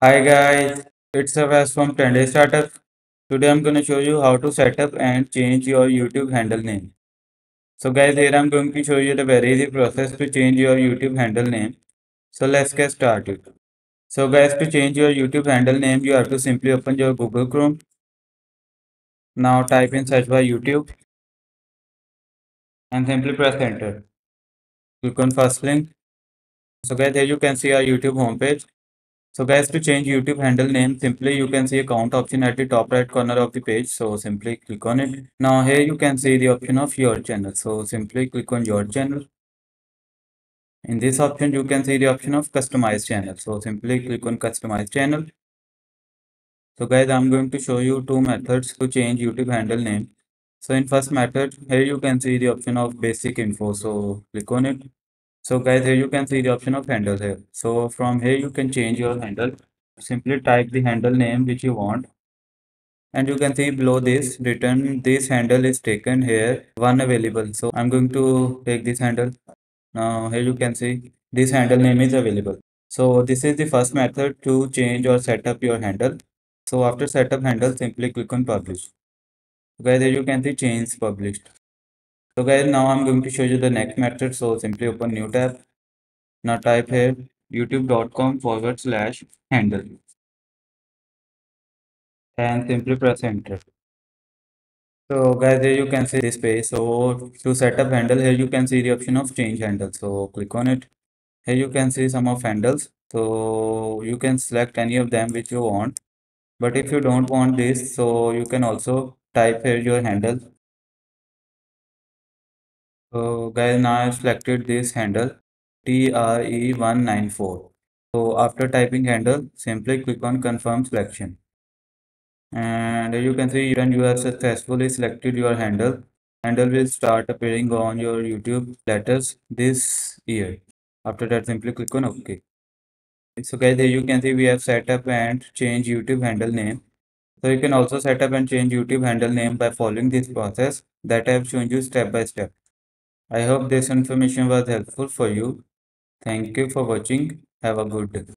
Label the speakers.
Speaker 1: Hi guys, it's Avas from Trendy Startup. Today I'm going to show you how to set up and change your YouTube handle name. So guys, here I'm going to show you the very easy process to change your YouTube handle name. So let's get started. So guys, to change your YouTube handle name, you have to simply open your Google Chrome. Now type in search bar YouTube and simply press enter. Click on first link. So guys, here you can see our YouTube homepage. So guys, to change YouTube handle name, simply you can see account option at the top right corner of the page. So simply click on it. Now here you can see the option of your channel. So simply click on your channel. In this option, you can see the option of customize channel. So simply click on customize channel. So guys, I'm going to show you two methods to change YouTube handle name. So in first method, here you can see the option of basic info. So click on it. So guys, here you can see the option of handle here. So from here you can change your handle. Simply type the handle name which you want. And you can see below this written this handle is taken here one available. So I'm going to take this handle. Now here you can see this handle name is available. So this is the first method to change or set up your handle. So after setup handle, simply click on publish. Guys, here you can see change published. So guys, now I'm going to show you the next method. So simply open new tab. Now type here youtube.com forward slash handle and simply press enter. So guys, here you can see this page. So to set up handle, here you can see the option of change handle. So click on it. Here you can see some of handles. So you can select any of them which you want. But if you don't want this, so you can also type here your handle. So guys, now I've selected this handle TRE194. So after typing handle, simply click on confirm selection. And you can see when you have successfully selected your handle, handle will start appearing on your YouTube letters this year. After that, simply click on OK. So guys, here you can see we have set up and change YouTube handle name. So you can also set up and change YouTube handle name by following this process that I have shown you step by step. I hope this information was helpful for you. Thank you for watching. Have a good day.